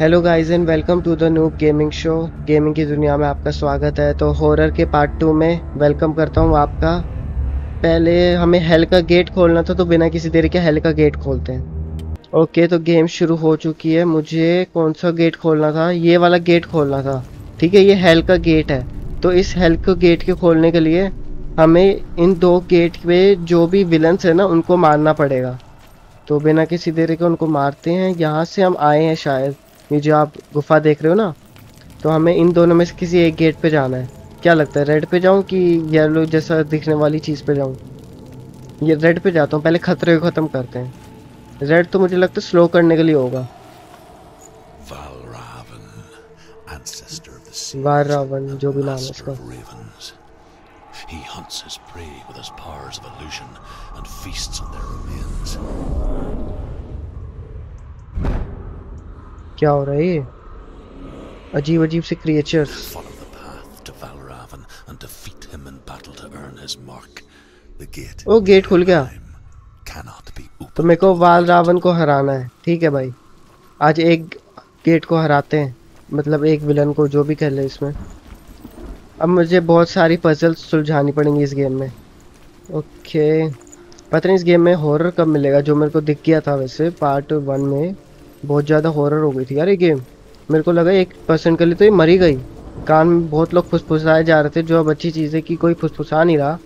Hello guys and welcome to the noob gaming show gaming की दुनिया में आपका स्वागत है। तो हॉरर के पार्ट टू में वेलकम करता हूँ आपका। पहले हमें हेल का गेट खोलना था तो बिना किसी देरी के हेल का गेट खोलते हैं। ओके तो गेम शुरू हो चुकी है। मुझे कौन सा गेट खोलना था? ये वाला गेट खोलना था। ठीक है, ये हेल का गेट है। तो इस हेल के गेट के खोलने के लिए हमें इन दो गेट पे जो भी विलन्स है ना, उनको मारना पड़ेगा। तो बिना किसी देरी के उनको मारते हैं। यहाँ से हम आए हैं शायद। ये जो आप गुफा देख रहे हो ना तो हमें इन दोनों में से किसी एक गेट पे जाना है। क्या लगता है रेड पे जाऊँ कि येलो जैसा दिखने वाली चीज़ पे जाऊँ? ये रेड पे जाता हूँ पहले खतरे को ख़त्म करते हैं। रेड तो मुझे लगता है स्लो करने के लिए होगा। वारावन जो भी नाम है उसका. He hunts his prey with his powers of illusion and feasts on their remains. क्या हो रहा है ये? अजीब अजीब से क्रिएचर्स ओ गेट खुल गया. तो मेरे को वाल रावण को हराना है। ठीक है भाई। आज एक गेट को हराते हैं। मतलब एक विलन को जो भी कह ले इसमें। अब मुझे बहुत सारी पजल सुलझानी पड़ेंगी इस गेम में। ओके पता नहीं इस गेम में हॉरर कब मिलेगा जो मेरे को दिख गया था वैसे पार्ट वन में। बहुत ज़्यादा हॉरर हो गई थी यार ये गेम मेरे को लगा एक परसेंट के लिए तो ये मरी गई। कान में बहुत लोग फुसफुसाए जा रहे थे जो अब अच्छी चीज़ है कि कोई फुसफुसा नहीं रहा।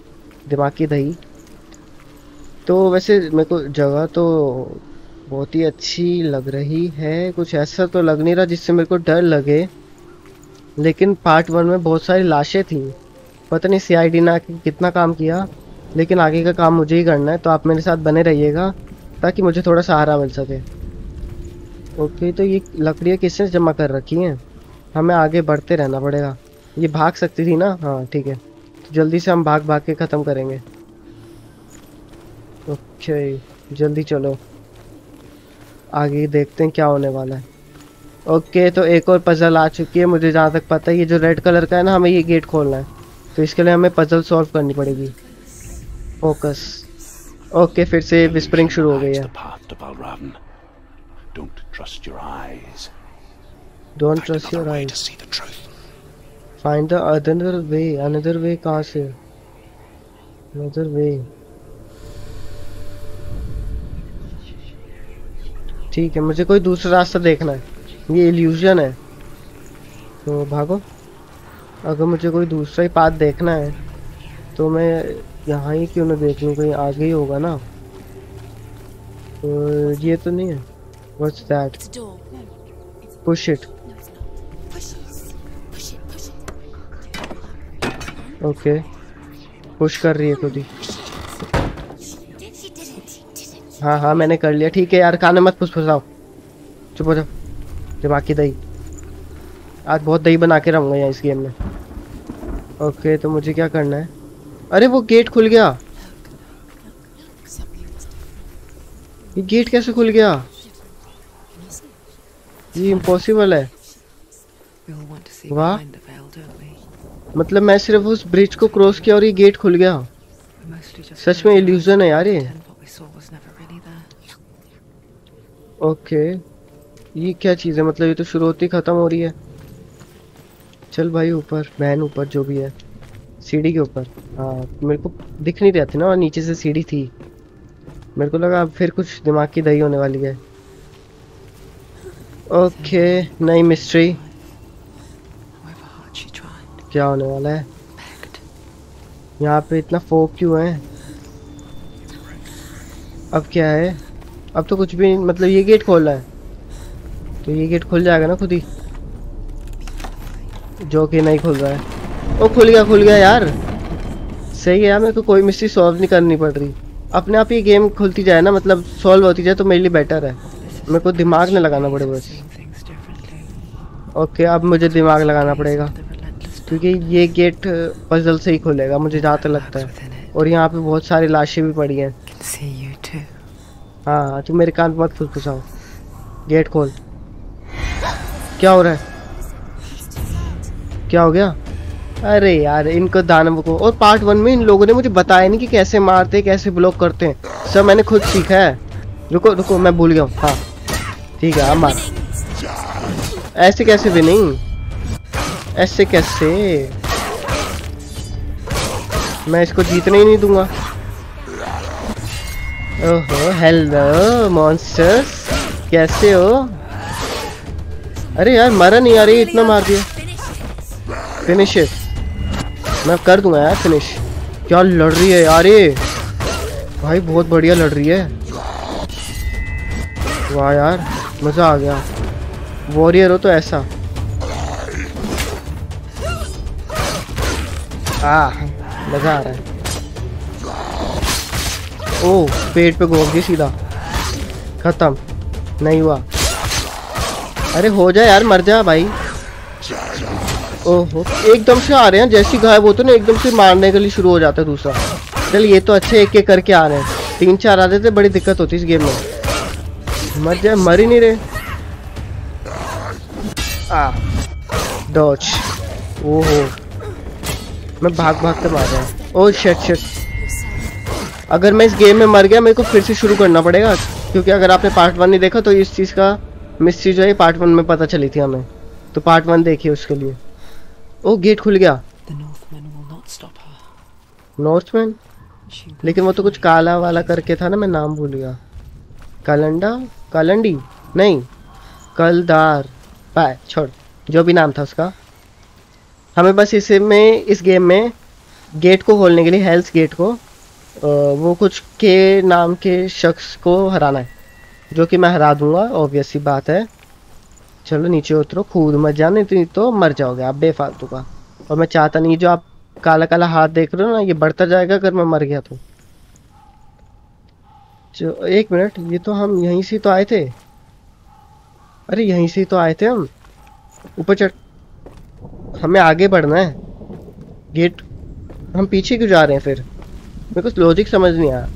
दिमाग की दही। तो वैसे मेरे को जगह तो बहुत ही अच्छी लग रही है। कुछ ऐसा तो लग नहीं रहा जिससे मेरे को डर लगे। लेकिन पार्ट वन में बहुत सारी लाशें थी। पता नहीं सीआईडी ने आके कितना काम किया, लेकिन आगे का काम मुझे ही करना है तो आप मेरे साथ बने रहिएगा, ताकि मुझे थोड़ा सहारा मिल सके। ओके तो ये लकड़ियाँ किसने जमा कर रखी हैं? हमें आगे बढ़ते रहना पड़ेगा। ये भाग सकती थी ना? हाँ ठीक है। तो जल्दी से हम भाग भाग के ख़त्म करेंगे। ओके, जल्दी चलो। आगे देखते हैं क्या होने वाला है। ओके तो एक और पजल आ चुकी है, मुझे जहाँ तक पता है। ये जो रेड कलर का है ना, हमें ये गेट खोलना है। तो इसके लिए हमें पजल सॉल्व करनी पड़ेगी। फोकस ओके, फिर से विस्परिंग शुरू हो गई है. Don't trust your eyes. Don't Find another your way eyes to see the truth. Find the other way another way कहाँ से अनदर वे ठीक है मुझे कोई दूसरा रास्ता देखना है। ये इल्यूजन है। तो भागो। अगर मुझे कोई दूसरा ही पाथ देखना है तो मैं यहाँ ही क्यों ना देख लूँ कहीं आगे ही होगा ना। तो ये तो नहीं है। What's that It's a door. No, it's push it no, it's not. Push it. Push it. Push it. Okay push कर रही है खुद ही it. It. हाँ हाँ मैंने कर लिया ठीक है यार कान में मत फुसफुसाओ चुप हो जाओ दिमाग की दही आज बहुत दही बना के रहूँगा यहाँ इस गेम में ओके तो मुझे क्या करना है अरे वो गेट खुल गया ये गेट कैसे खुल गया ये इम्पॉसिबल है। We? मतलब मैं सिर्फ़ उस ब्रिज को क्रॉस किया और ये गेट खुल गया। सच में illusion है यार ये. ओके ये क्या चीज़ है? मतलब ये तो शुरू होती ख़त्म हो रही है। चल भाई ऊपर बहन ऊपर जो भी है। सीढ़ी के ऊपर। हाँ मेरे को दिख नहीं रहा थी ना और नीचे से सीढ़ी थी। मेरे को लगा अब फिर कुछ दिमाग की दही होने वाली है। ओके नई मिस्ट्री क्या होने वाला है? यहाँ पे इतना फोक क्यों है? अब क्या है? अब तो कुछ भी मतलब ये गेट खोल रहा है। तो ये गेट खुल जाएगा ना खुद ही? जो कि नहीं खुल रहा है। ओ खुल गया खुल गया यार। सही है यार मेरे को कोई मिस्ट्री सॉल्व नहीं करनी पड़ रही। अपने आप ही गेम खुलती जाए ना मतलब सॉल्व होती जाए तो मेरे लिए बेटर है। मेरे को दिमाग नहीं लगाना पड़ेगा differently. ओके, अब मुझे दिमाग लगाना पड़ेगा। क्योंकि ये गेट पजल से ही खुलेगा, मुझे जहाँ तक लगता है। और यहाँ पे बहुत सारी लाशें भी पड़ी हैं. हाँ तू मेरे कान मत फुसफुसाओ। गेट खोल। क्या हो रहा है? क्या हो गया? अरे यार, इनको दानव को और पार्ट वन में इन लोगों ने मुझे बताया नहीं कि कैसे मारते, कैसे ब्लॉक करते हैं। सब मैंने खुद सीखा है। रुको रुको, मैं भूल गया हूँ। हाँ। ठीक है मार ऐसे कैसे विनिंग ऐसे कैसे? मैं इसको जीतने ही नहीं दूँगा। ओहो हेलो मॉन्स्टर्स कैसे हो? अरे यार, मरा नहीं आ रही, इतना मार दिया। फिनिश मैं कर दूँगा यार फिनिश क्या लड़ रही है यार ये? भाई, बहुत बढ़िया लड़ रही है। वाह यार, मज़ा आ गया। वॉरियर हो तो ऐसा। आ मज़ा आ रहा है। ओ पेट पे घोंक दी सीधा। खत्म। नहीं हुआ। अरे, हो जा यार, मर जा भाई। ओहो, एकदम से आ रहे हैं, जैसी गायब होते ना, एकदम से मारने के लिए शुरू हो जाता है दूसरा। चल, ये तो अच्छे एक एक करके आ रहे हैं। तीन चार आ रहे थे, बड़ी दिक्कत होती इस गेम में। मर जाए मर ही नहीं रहे। आ डॉच ओहो। मैं भाग भाग के मार रहा हूँ। ओ शिट शिट अगर मैं इस गेम में मर गया मेरे को फिर से शुरू करना पड़ेगा क्योंकि अगर आपने पार्ट वन नहीं देखा तो इस चीज़ का मिस्ट्री जो है पार्ट वन में पता चली थी हमें। तो पार्ट वन देखिए उसके लिए। ओ गेट खुल गया. नॉर्थमैन लेकिन वो तो कुछ काला वाला करके था ना मैं नाम भूल गया। कलंडा कलंडी? नहीं कलदार। पाए छोड़। जो भी नाम था उसका। हमें बस इसमें इस गेम में गेट को खोलने के लिए हेल्थ गेट को वो कुछ के नाम के शख्स को हराना है। जो कि मैं हरा दूँगा ऑब्वियस सी बात है। चलो नीचे उतरो। कूद मत जाने तो, तो मर जाओगे आप बेफालतू का। और मैं चाहता नहीं जो आप काला काला हाथ देख रहे हो ना ये बढ़ता जाएगा अगर मैं मर गया तो। एक मिनट, ये तो हम यहीं से तो आए थे। अरे, यहीं से तो आए थे हम। ऊपर चढ़, हमें आगे बढ़ना है। गेट, हम पीछे क्यों जा रहे हैं फिर? मेरे को लॉजिक समझ नहीं आया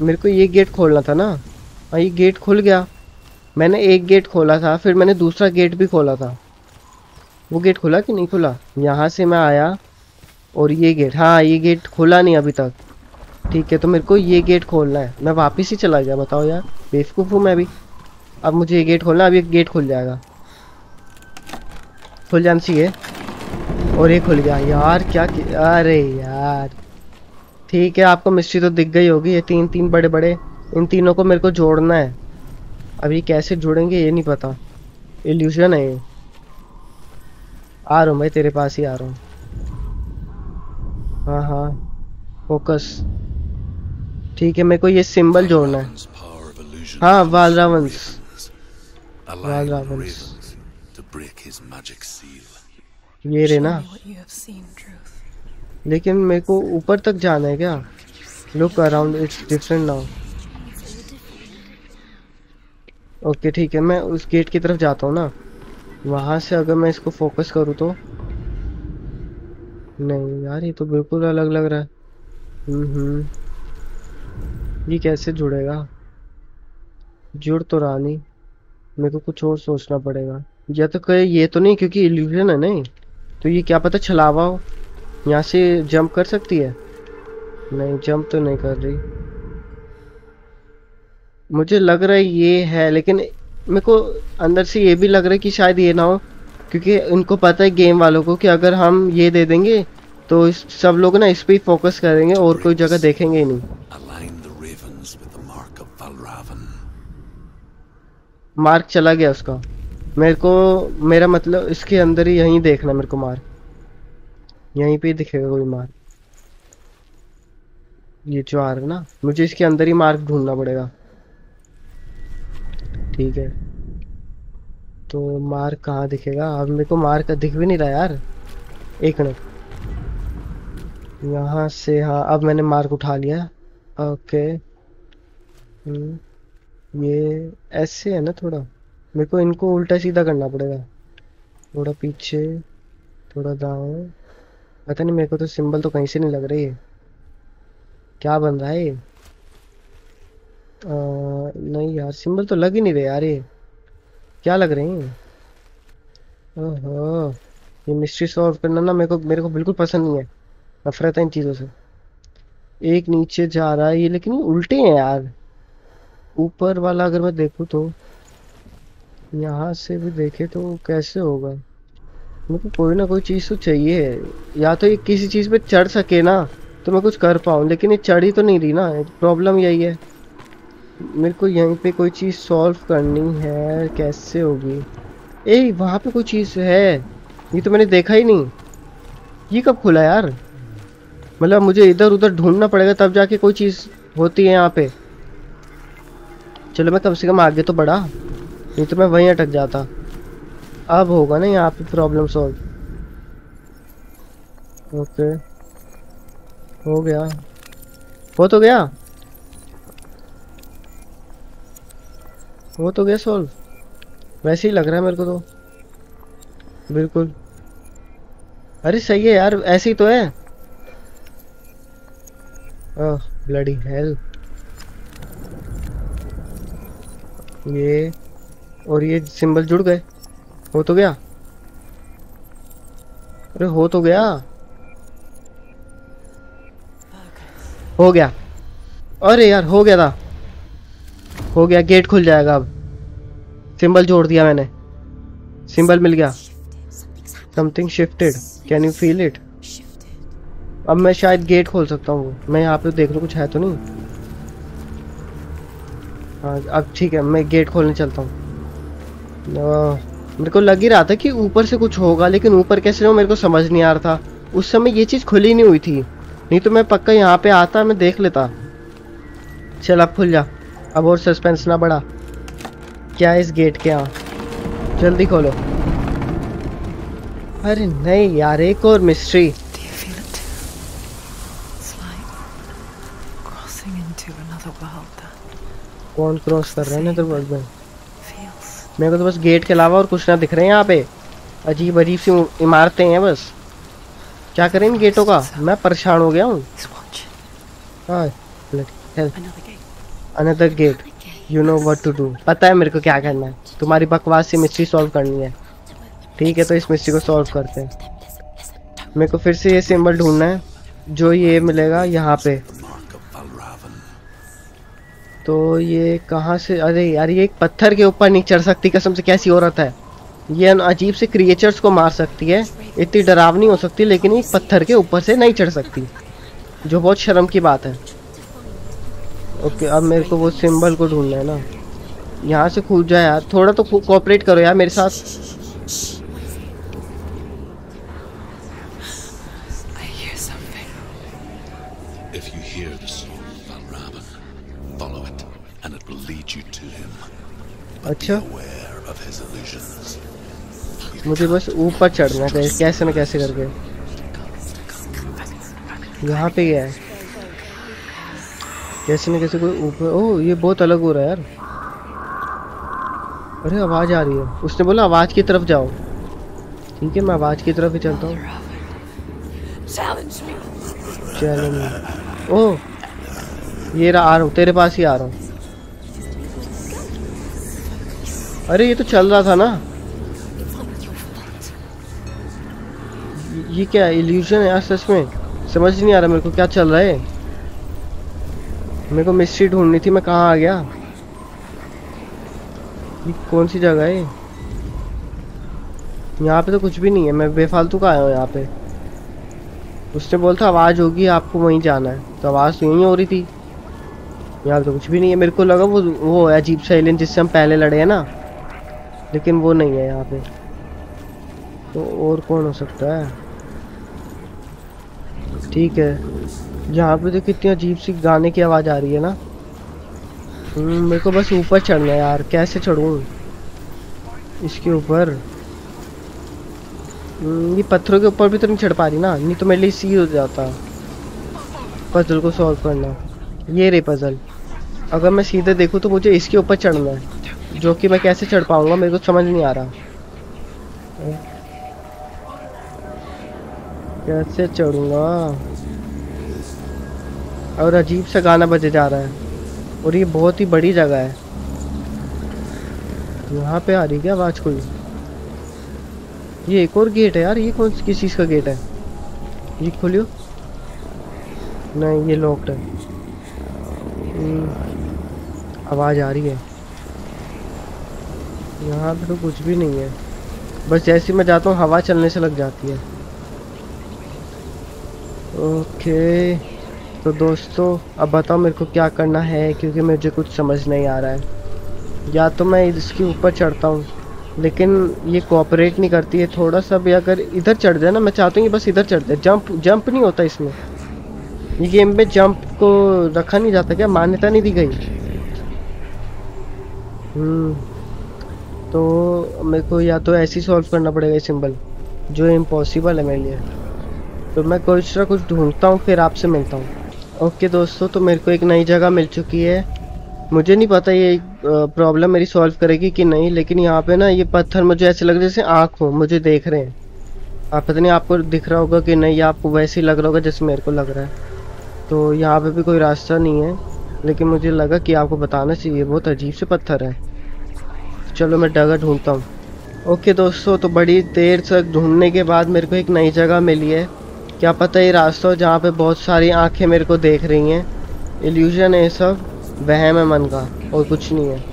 मेरे को ये गेट खोलना था ना। हाँ ये गेट खुल गया। मैंने एक गेट खोला था, फिर मैंने दूसरा गेट भी खोला था। वो गेट खुला कि नहीं खुला? यहाँ से मैं आया और ये गेट हाँ ये गेट खुला नहीं अभी तक। ठीक है तो मेरे को ये गेट खोलना है। मैं वापस ही चला गया बताओ यार। बेवकूफ़ हूँ मैं भी। अब मुझे ये गेट खोलना है, अब ये गेट खुल जाएगा। खुल जाना चाहिए और ये खुल गया। यार क्या. अरे यार। ठीक है आपको मिस्ट्री तो दिख गई होगी। ये तीन तीन बड़े बड़े इन तीनों को मेरे को जोड़ना है। ये कैसे जुड़ेंगे ये नहीं पता। इल्यूजन है ये। आ रहा हूँ भाई तेरे पास ही आ रहा हूँ। हाँ हाँ। फोकस ठीक है, मेरे को ये सिंबल जोड़ना है। हाँ magic seal. ये रे ना. लेकिन मेरे को ऊपर तक जाना है क्या? Look around it's different now okay ठीक है, मैं उस गेट की तरफ़ जाता हूँ ना। वहाँ से अगर मैं इसको फोकस करूँ तो? नहीं यार, ये तो बिल्कुल अलग लग रहा है। हम्म हम्म। ये कैसे जुड़ेगा? जुड़ तो रहा नहीं। मेरे को कुछ और सोचना पड़ेगा। या तो कहे, ये तो नहीं, क्योंकि इल्यूजन है नहीं। तो ये क्या पता छलावा हो? यहाँ से जंप कर सकती है? नहीं जंप तो नहीं कर रही। मुझे लग रहा है ये है, लेकिन मेरे को अंदर से ये भी लग रहा है कि शायद ये ना हो। क्योंकि इनको पता है गेम वालों को कि अगर हम ये दे देंगे तो सब लोग ना इस पर ही फोकस करेंगे और कोई जगह देखेंगे ही नहीं Align the ravens with the mark of Valravan. Mark चला गया उसका। मेरे को, मेरा मतलब इसके अंदर ही यहीं देखना मेरे को मार्क। यहीं पे दिखेगा कोई मार्क। ये जो आ रहा ना, मुझे इसके अंदर ही मार्क ढूंढना पड़ेगा। ठीक है। तो मार्क कहाँ दिखेगा? अब मेरे को मार्क दिख भी नहीं रहा यार। एक मिनट। यहाँ से हाँ अब मैंने मार्क उठा लिया। ओके। हम्म। ये ऐसे है ना थोड़ा। मेरे को इनको उल्टा सीधा करना पड़ेगा। थोड़ा पीछे, थोड़ा दाएँ पता नहीं, मेरे को तो सिंबल तो कहीं से नहीं लग रही है क्या बन रहा है ये? नहीं यार, सिंबल तो लग ही नहीं रहे यार ये। क्या लग रहे हैं? ओहो, ये मिस्ट्री सॉल्व करना ना मेरे को मेरे को बिल्कुल पसंद नहीं है। नफरत है इन चीज़ों से। एक नीचे जा रहा है ये, लेकिन उल्टे हैं यार। ऊपर वाला अगर मैं देखूँ तो यहाँ से भी देखे तो कैसे होगा? मेरे कोई ना कोई चीज़ तो चाहिए। या तो ये किसी चीज़ पे चढ़ सके ना तो मैं कुछ कर पाऊँ, लेकिन ये चढ़ ही तो नहीं रही ना। प्रॉब्लम यही है। मेरे को यहीं पे कोई चीज़ सॉल्व करनी है, कैसे होगी? ए, वहाँ पे कोई चीज़ है। ये तो मैंने देखा ही नहीं। ये कब खुला यार? मतलब मुझे इधर उधर ढूंढना पड़ेगा, तब जाके कोई चीज़ होती है यहाँ पे। चलो मैं कम से कम आगे तो बढ़ा। नहीं तो मैं वहीं अटक जाता। अब होगा ना यहाँ पे प्रॉब्लम सॉल्व ओके हो गया। हो तो गया। हो तो गया सॉल्व वैसे ही लग रहा है मेरे को तो। बिल्कुल। अरे सही है यार, ऐसे ही तो है। ओह ब्लडी हेल ये और ये सिंबल जुड़ गए। हो तो गया? अरे हो तो गया। हो गया। अरे यार, हो गया था। हो गया, गेट खुल जाएगा अब। सिंबल जोड़ दिया मैंने। सिंबल मिल गया। Something shifted can you feel it अब मैं शायद गेट खोल सकता हूँ। मैं यहाँ पे देख लूँ कुछ है तो नहीं। हाँ अब ठीक है, मैं गेट खोलने चलता हूँ। मेरे को लग ही रहा था कि ऊपर से कुछ होगा, लेकिन ऊपर कैसे हो मेरे को समझ नहीं आ रहा था। उस समय ये चीज़ खुली नहीं हुई थी। नहीं तो मैं पक्का यहाँ पे आता, मैं देख लेता। चल, अब खुल जा। अब और सस्पेंस ना बढ़ा। क्या इस गेट के यहाँ? जल्दी खोलो। अरे नहीं यार, एक और मिस्ट्री कौन क्रॉस कर रहा है नज़र वर्ल्ड में? मेरे को तो बस गेट के अलावा और कुछ ना दिख रहे हैं यहाँ पे। अजीब अजीब सी इमारतें हैं बस। क्या करें इन गेटों का? मैं परेशान हो गया हूँ. Another gate you know what to do पता है मेरे को क्या करना है। तुम्हारी बकवास से मिस्ट्री सॉल्व करनी है। ठीक है तो इस मिस्ट्री को सॉल्व करते हैं। मेरे को फिर से ये सिंबल ढूंढना है। जो ये मिलेगा यहाँ पे. तो ये कहाँ से अरे यार, ये एक पत्थर के ऊपर नहीं चढ़ सकती, कसम से कैसी औरत है। ये अजीब से क्रिएचर्स को मार सकती है, इतनी डरावनी हो सकती है, लेकिन ये पत्थर के ऊपर से नहीं चढ़ सकती, जो बहुत शर्म की बात है। ओके, अब मेरे को वो सिंबल को ढूंढना है ना। यहाँ से कूद जाए यार, थोड़ा तो कोऑपरेट करो यार मेरे साथ। अच्छा. मुझे बस ऊपर चढ़ना है कैसे कैसे न कैसे करके। यहाँ पे क्या है। कैसे न कैसे कोई ऊपर ओह ये बहुत अलग हो रहा है यार। अरे आवाज़ आ रही है। उसने बोला आवाज़ की तरफ़ जाओ। ठीक है मैं आवाज़ की तरफ़ ही चलता हूँ. चैलेंज ओह ये रहा आ रहा हूँ तेरे पास ही आ रहा हूँ। अरे, ये तो चल रहा था ना। ये क्या इल्यूजन है यार सच में? समझ नहीं आ रहा मेरे को क्या चल रहा है। मेरे को मिस्ट्री ढूंढनी थी, मैं कहाँ आ गया? ये कौन सी जगह है? यहाँ पे तो कुछ भी नहीं है, मैं बेफालतू का आया हूँ यहाँ पे। उसने बोला था, आवाज़ होगी, आपको वहीं जाना है। तो आवाज़ तो यहीं हो रही थी। यहाँ पे तो कुछ भी नहीं है। मेरे को लगा वो वो अजीब सा एलियन जिससे हम पहले लड़े हैं ना। लेकिन वो नहीं है यहाँ पे। तो और कौन हो सकता है? ठीक है। यहाँ पे तो कितनी अजीब सी गाने की आवाज़ आ रही है ना। हम्म, मेरे को बस ऊपर चढ़ना है यार। कैसे चढ़ूँ? इसके ऊपर। हम्म, ये पत्थरों के ऊपर भी तो नहीं चढ़ पा रही ना। नहीं तो मेरे लिए सी हो जाता। पजल को सॉल्व करना। ये रे पजल अगर मैं सीधे देखूँ तो मुझे इसके ऊपर चढ़ना है। जो कि मैं कैसे चढ़ पाऊँगा, मेरे को समझ नहीं आ रहा। कैसे चढ़ूँगा और अजीब सा गाना बजे जा रहा है। और ये बहुत ही बड़ी जगह है। यहाँ पे आ रही क्या आवाज़ कोई? ये एक और गेट है यार, ये कौन किस चीज़ का गेट है? ये खोलियो। नहीं, ये लॉक्ड है। आवाज़ आ रही है। यहाँ पे तो कुछ भी नहीं है। बस जैसे मैं जाता हूँ, हवा चलने से लग जाती है। ओके तो दोस्तों, अब बताओ मेरे को क्या करना है, क्योंकि मुझे कुछ समझ नहीं आ रहा है। या तो मैं इसके ऊपर चढ़ता हूँ, लेकिन ये कोऑपरेट नहीं करती है। थोड़ा सा भी अगर इधर चढ़ जाए ना, मैं चाहता हूँ कि बस इधर चढ़ जाए। जंप जंप नहीं होता इसमें। ये गेम में जंप को रखा नहीं जाता क्या? मान्यता नहीं दी गई। हम्म। तो मेरे को या तो ऐसे ही सॉल्व करना पड़ेगा सिंबल जो इम्पॉसिबल है मेरे लिए। तो मैं कुछ ना कुछ ढूंढता हूँ, फिर आपसे मिलता हूँ। ओके दोस्तों तो मेरे को एक नई जगह मिल चुकी है। मुझे नहीं पता ये प्रॉब्लम मेरी सॉल्व करेगी कि नहीं, लेकिन यहाँ पे ना ये पत्थर मुझे ऐसे लग रहे जैसे आँख हो, मुझे देख रहे हैं। आप पता नहीं, आपको दिख रहा होगा कि नहीं आपको वैसे ही लग रहा होगा जैसे मेरे को लग रहा है। तो यहाँ पे भी कोई रास्ता नहीं है, लेकिन मुझे लगा कि आपको बताना चाहिए, बहुत अजीब से पत्थर है। चलो मैं जगह ढूंढता हूँ। ओके दोस्तों तो बड़ी देर तक ढूँढने के बाद मेरे को एक नई जगह मिली है। क्या पता ये रास्ता हो जहाँ पे बहुत सारी आँखें मेरे को देख रही हैं। इल्यूजन है सब, वहम है मन का, और कुछ नहीं है।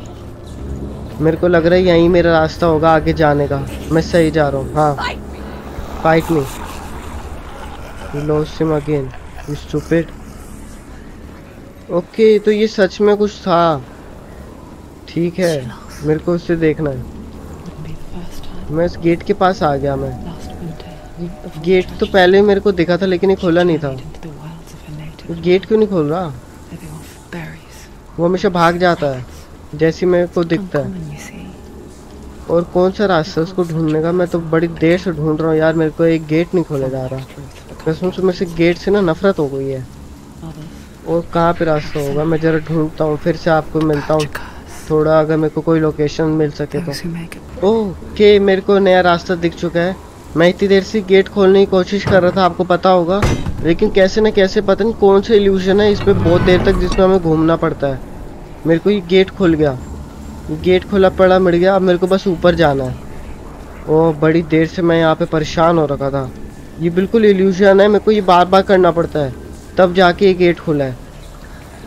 मेरे को लग रहा है यहीं मेरा रास्ता होगा आगे जाने का। मैं सही जा रहा हूँ हाँ। Fight me him again stupid okay तो ये सच में कुछ था। ठीक है। मेरे को उससे देखना है. मैं इस गेट के पास आ गया मैं गेट तो पहले मेरे को दिखा था, लेकिन ये खोला नहीं था. गेट क्यों नहीं खोल रहा. वो हमेशा भाग जाता है, जैसे मेरे को दिखता है. और कौन सा रास्ता उसको ढूँढने का मैं तो बड़ी देर से ढूंढ रहा हूँ, यार मेरे को एक गेट नहीं खोला जा रहा कसम से मेरे से गेट से ना नफरत हो गई है और कहाँ पे रास्ता होगा मैं जरा ढूंढता हूँ, फिर से आपको मिलता हूँ. थोड़ा अगर मेरे को कोई लोकेशन मिल सके तो. ओके मेरे को नया रास्ता दिख चुका है। मैं इतनी देर से गेट खोलने की कोशिश कर रहा था आपको पता होगा। लेकिन कैसे ना कैसे पता नहीं कौन सा इल्यूजन है इस पर बहुत देर तक जिसमें हमें घूमना पड़ता है। मेरे को ये गेट खुल गया। गेट खुला पड़ा मिल गया। अब मेरे को बस ऊपर जाना है। ओ बड़ी देर से मैं यहाँ पे परेशान हो रखा था। ये बिल्कुल इल्यूजन है मेरे को ये बार बार करना पड़ता है। तब जाके ये गेट खुला है।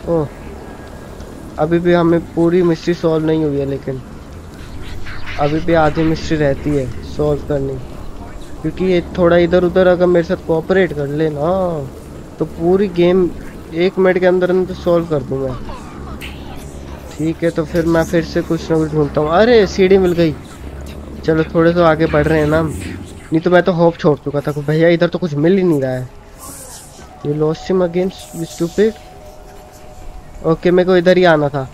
ओह अभी भी हमें पूरी मिस्ट्री सॉल्व नहीं हुई है, लेकिन अभी भी आधी मिस्ट्री रहती है सॉल्व करनी क्योंकि ये थोड़ा इधर उधर अगर मेरे साथ कोऑपरेट कर ले ना तो पूरी गेम एक मिनट के अंदर अंदर सॉल्व कर दूँगा। ठीक है तो फिर मैं फिर से कुछ ना कुछ ढूंढता हूँ। अरे सीढ़ी मिल गई। चलो, थोड़े तो आगे बढ़ रहे हैं ना नहीं तो मैं तो होप छोड़ चुका था भैया इधर तो कुछ मिल ही नहीं रहा है। ये lost him again stupid okay okay, मेरे को इधर ही आना था।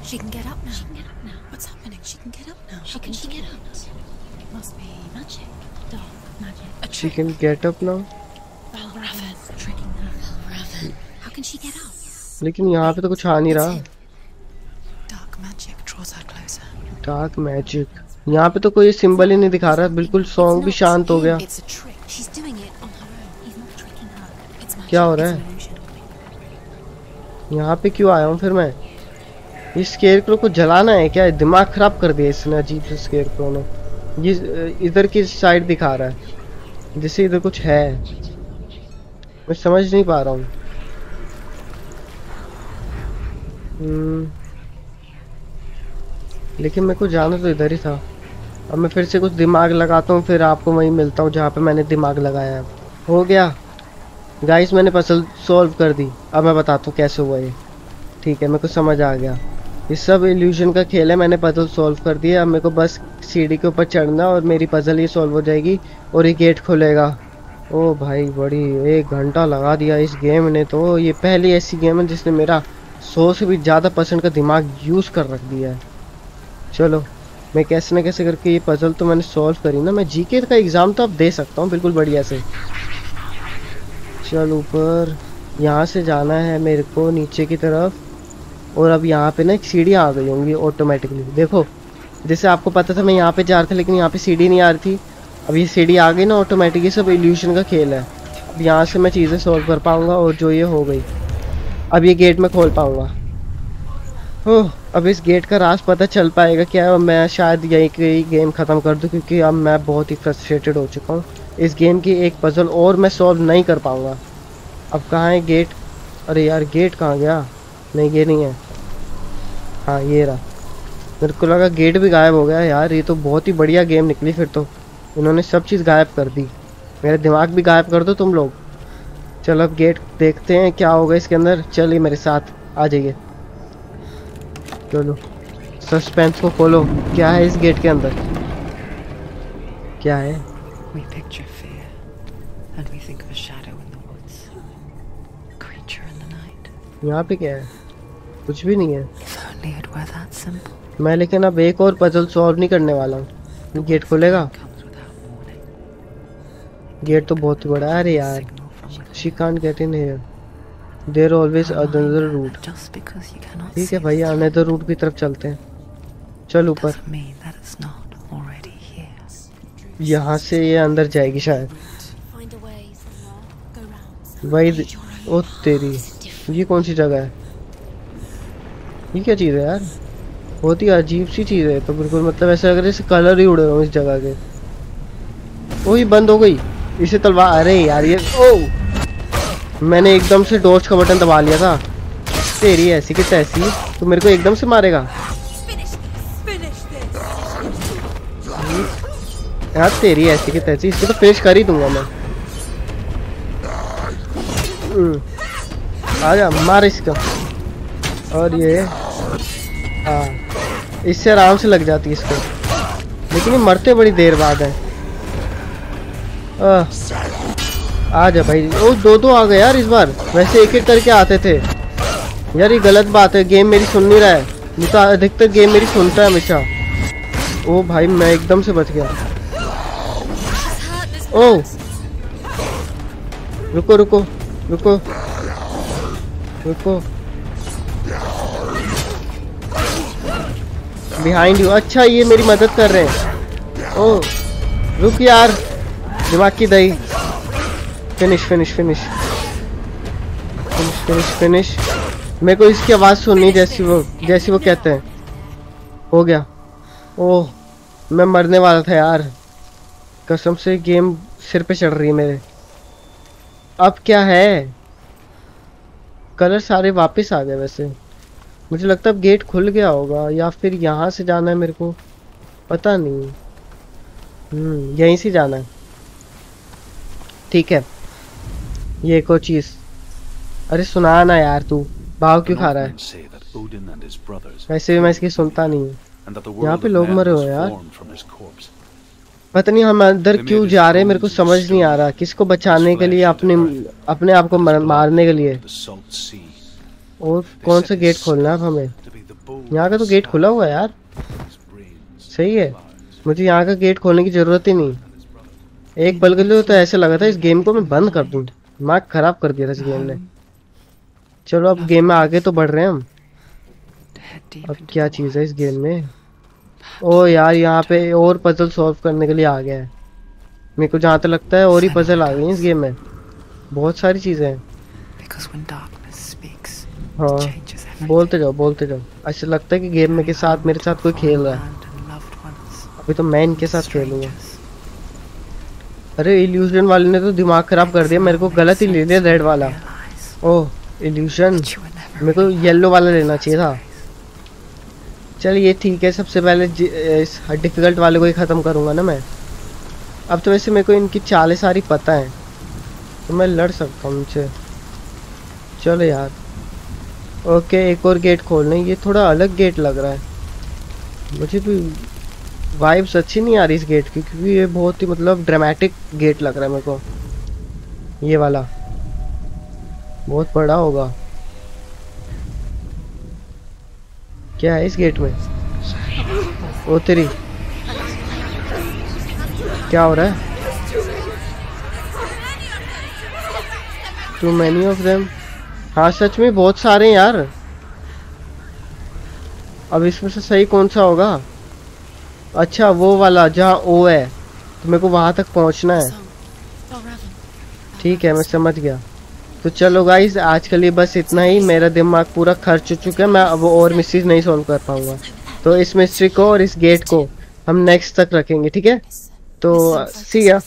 लेकिन यहाँ पे तो कुछ आ नहीं रहा। डार्क मैजिक यहाँ पे तो कोई सिंबल ही नहीं दिखा रहा। बिल्कुल सॉन्ग भी शांत हो गया। क्या हो रहा है? यहाँ पे क्यों आया हूँ फिर मैं? इस स्केयर को जलाना है क्या? दिमाग खराब कर दिया इसने अजीब से स्केयर ने। ये इधर की साइड दिखा रहा है जैसे इधर कुछ है। मैं समझ नहीं पा रहा हूँ। हम्म, लेकिन मेरे को जाना तो इधर ही था। अब मैं फिर से कुछ दिमाग लगाता हूँ फिर आपको वहीं मिलता हूँ जहाँ पे मैंने दिमाग लगाया हो गया। गाइस मैंने पजल सॉल्व कर दी। अब मैं बताता हूँ कैसे हुआ ये। ठीक है, मेरे को समझ आ गया। ये सब इल्यूजन का खेल है, मैंने पजल सॉल्व कर दिया अब मेरे को बस सीढ़ी के ऊपर चढ़ना और मेरी पजल ये सॉल्व हो जाएगी और ये गेट खुलेगा। ओ भाई, बड़ी एक घंटा लगा दिया इस गेम ने तो। ये पहली ऐसी गेम है जिसने मेरा सौ से भी ज़्यादा परसेंट का दिमाग यूज़ कर रख दिया है। चलो, मैं कैसे ना कैसे करके ये पजल तो मैंने सॉल्व करी ना। मैं जीके का एग्ज़ाम तो अब दे सकता हूँ, बिल्कुल बढ़िया से। चल ऊपर। यहाँ से जाना है मेरे को नीचे की तरफ़। और अब यहाँ पे ना एक सीढ़ी आ गई होंगी ऑटोमेटिकली देखो, जैसे आपको पता था मैं यहाँ पे जा रहा था, लेकिन यहाँ पे सीढ़ी नहीं आ रही थी। अब ये सीढ़ी आ गई ना ऑटोमेटिकली सब इल्यूशन का खेल है। अब यहाँ से मैं चीज़ें सॉल्व कर पाऊँगा और जो ये हो गई। अब ये गेट मैं खोल पाऊँगा। ओह, अब इस गेट का राज पता चल पाएगा क्या? और मैं शायद यही गेम ख़त्म कर दूँ, क्योंकि अब मैं बहुत ही फ्रस्ट्रेटेड हो चुका हूँ। इस गेम की एक पजल और मैं सॉल्व नहीं कर पाऊँगा। अब कहाँ है गेट अरे यार गेट कहाँ गया? नहीं, ये नहीं है। हाँ ये रहा। मेरे को लगा गेट भी गायब हो गया यार, ये तो बहुत ही बढ़िया गेम निकली फिर तो। इन्होंने सब चीज़ गायब कर दी। मेरा दिमाग भी गायब कर दो तुम लोग। चलो, अब गेट देखते हैं क्या होगा इसके अंदर। चलिए मेरे साथ, आ जाइए। चलो सस्पेंस को खोलो। क्या है इस गेट के अंदर? क्या है? We picture fear, and we think of a shadow in the woods, a creature in the night. यहाँ पे क्या है कुछ भी नहीं है If only it were that simple. मैं लेकिन अब एक और पजल सॉल्व नहीं करने वाला हूँ गेट खुलेगा. गेट तो बहुत ही बड़ा है अरे यार. She can't get in here there always other route ठीक है भाई अनदर रूट की तरफ़ चलते हैं चल ऊपर यहाँ से ये अंदर जाएगी शायद. वही ओ तेरी, ये कौन सी जगह है? ये क्या चीज़ है यार? बहुत ही अजीब सी चीज़ है तो बिल्कुल मतलब ऐसा लग रहा है जैसे कलर ही उड़े हो इस जगह के। ओ, ये बंद हो गई। इसे तलवार अरे यार, ये ओ! मैंने एकदम से डॉज का बटन दबा लिया था। तेरी ऐसी कि तैसी तो मेरे को एकदम से मारेगा। यार तेरी ऐसी की तैसी इसको तो फिनिश कर ही दूँगा मैं। हम्म, आ जा मार इसको। और ये हाँ। इससे आराम से लग जाती है इसको। लेकिन ये मरते बड़ी देर बाद है। आह, आ जा भाई ओ दो दो आ गए यार इस बार। वैसे एक एक करके आते थे। यार ये गलत बात है गेम मेरी सुन नहीं रहा है। नहीं तो अधिकतर गेम मेरी सुनता है हमेशा। ओ भाई मैं एकदम से बच गया। ओ। रुको रुको रुको। रुको। बिहाइंड यू अच्छा ये मेरी मदद कर रहे हैं। ओ, रुक यार। दिमाग की दही। Finish finish finish finish finish finish मेरे को इसकी आवाज़ सुननी जैसी वो जैसी वो कहते हैं। हो गया। ओह मैं मरने वाला था यार। कसम से गेम सिर पे चढ़ रही है मेरे। अब क्या है? कलर सारे वापस आ गए वैसे। मुझे लगता है अब गेट खुल गया होगा या फिर यहाँ से जाना है मेरे को। पता नहीं। हम्म यहीं से जाना है। ठीक है। ये और चीज़। अरे सुना ना यार तू। भाव क्यों खा रहा है? वैसे भी मैं इसकी सुनता नहीं हूँ। यहाँ पे लोग मरे हुए यार। पता नहीं हम अंदर क्यों जा रहे हैं? मेरे को समझ नहीं आ रहा। किसको बचाने के लिए अपने अपने आप को मारने के लिए? और कौन सा गेट खोलना है अब हमें? यहाँ का तो गेट खुला हुआ है यार। सही है। मुझे यहाँ का गेट खोलने की ज़रूरत ही नहीं। एक पल के लिए तो ऐसे लगा था इस गेम को मैं बंद कर दूँ। दिमाग खराब कर दिया था इस गेम ने। चलो अब गेम में आगे तो बढ़ रहे हैं हम। अब क्या चीज़ है इस गेम में? ओ यार यहाँ पे और पजल सॉल्व करने के लिए आ गया है। मेरे को जहाँ तक लगता है और ही पजल आ गई हैं इस गेम में। बहुत सारी चीज़ें हैं। हाँ. बोलते जाओ बोलते जाओ। ऐसा लगता है कि गेम में के साथ मेरे साथ कोई खेल रहा है। अभी तो मैं इनके साथ खेलूँगा। अरे इल्यूजन वाले ने तो दिमाग खराब कर दिया। मेरे को गलत ही ले लिया रेड वाला। ओह इल्यूजन मेरे को येलो वाला लेना चाहिए था। चल ये ठीक है। सबसे पहले इस डिफ़िकल्ट वाले को ही ख़त्म करूँगा ना मैं। अब तो वैसे मेरे को इनकी चालें सारी पता है। तो मैं लड़ सकता हूँ उनसे चलो यार। ओके, एक और गेट खोलने ये थोड़ा अलग गेट लग रहा है। मुझे भी वाइब्स अच्छी नहीं आ रही इस गेट की, क्योंकि ये बहुत ही मतलब ड्रामेटिक गेट लग रहा है मेरे को। ये वाला। बहुत बड़ा होगा। क्या है इस गेट में? ओ तेरी। क्या हो रहा है? टू मैनी ऑफ़ देम हाँ सच में बहुत सारे हैं यार। अब इसमें से सही कौन सा होगा? अच्छा वो वाला जहाँ ओ है तो मेरे को वहाँ तक पहुँचना है। ठीक है, मैं समझ गया। तो चलो गाइज़ आज के लिए बस इतना ही, मेरा दिमाग पूरा खर्च हो चुका है, मैं अब और मिस्ट्रीज नहीं सॉल्व कर पाऊँगा। तो इस मिस्ट्री को और इस गेट को हम नेक्स्ट तक रखेंगे, ठीक है? तो सी या